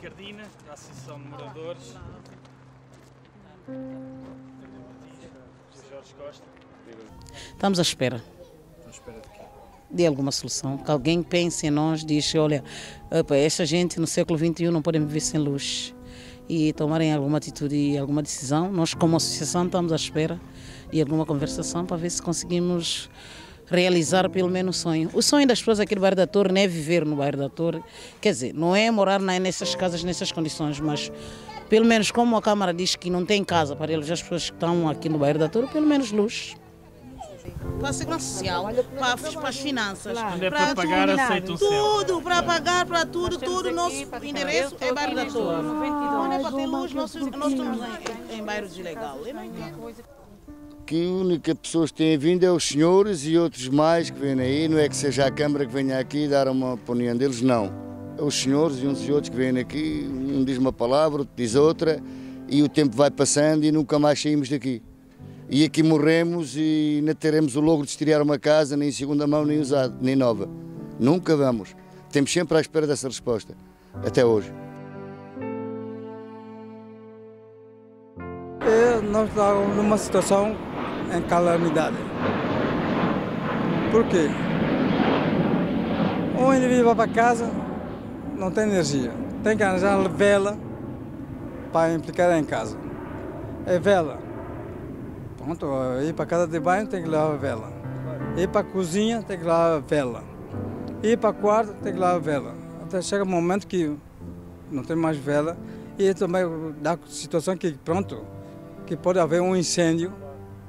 Cardina, da Associação de Moradores. Jorge Costa. Estamos à espera À espera de quê? de alguma solução, que alguém pense em nós, diz, olha, opa, esta gente no século XXI não pode viver sem luz e tomarem alguma atitude e alguma decisão. Nós, como associação, estamos à espera de alguma conversação para ver se conseguimos realizar pelo menos o sonho. O sonho das pessoas aqui do bairro da Torre não é viver no bairro da Torre, quer dizer, não é morar nessas casas, nessas condições, mas pelo menos como a Câmara diz que não tem casa para eles, as pessoas que estão aqui no bairro da Torre, pelo menos luz. Para a segurança social, para, para as finanças, Quando é para pagar, sempre. tudo, para pagar, para tudo, tudo, nosso endereço é bairro da Torre. Quando é para ter luz, nós, estamos em, em bairro ilegal. A única pessoas que têm vindo é os senhores e outros mais que vêm aí, não é que seja a Câmara que venha aqui dar uma opinião deles, não. É os senhores e uns e outros que vêm aqui, um diz uma palavra, outro diz outra, e o tempo vai passando e nunca mais saímos daqui. E aqui morremos e não teremos o logro de estrear uma casa, nem em segunda mão, nem usada, nem nova. Nunca vamos. Temos sempre à espera dessa resposta, até hoje. É, nós estamos numa situação em calamidade. Por quê? Um indivíduo vai para casa, não tem energia. Tem que arranjar vela para implicar em casa. É vela. Pronto, ir para casa de banho tem que levar vela. Ir para a cozinha tem que levar vela. Ir para o quarto tem que levar vela. Até chega um momento que não tem mais vela e também dá situação que, pronto, que pode haver um incêndio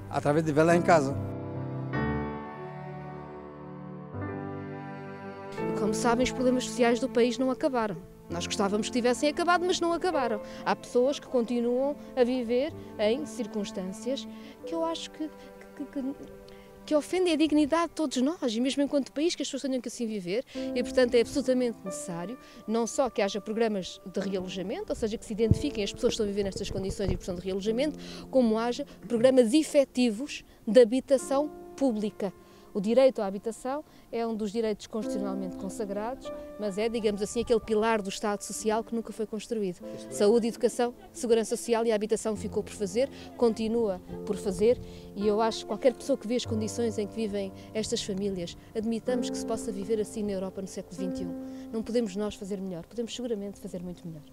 através de vela em casa. Como sabem, os problemas sociais do país não acabaram. Nós gostávamos que tivessem acabado, mas não acabaram. Há pessoas que continuam a viver em circunstâncias que eu acho que, que, que, que ofendem a dignidade de todos nós, e mesmo enquanto país, que as pessoas tenham que assim viver. E, portanto, é absolutamente necessário não só que haja programas de realojamento, ou seja, que se identifiquem as pessoas que estão a viver nestas condições e precisam de realojamento, como haja programas efetivos de habitação pública. O direito à habitação é um dos direitos constitucionalmente consagrados, mas é, digamos assim, aquele pilar do Estado Social que nunca foi construído. Saúde, educação, segurança social e a habitação ficou por fazer, continua por fazer, e eu acho que qualquer pessoa que vê as condições em que vivem estas famílias, admitamos que se possa viver assim na Europa no século XXI. Não podemos nós fazer melhor, podemos seguramente fazer muito melhor.